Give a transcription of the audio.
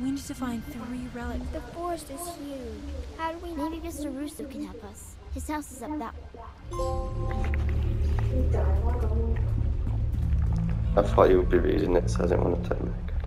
We need to find three relics. The forest is huge. How do we... Maybe Mr. Rusu can help us. His house is up that way. I thought you would be reading it, so I didn't want to tell back.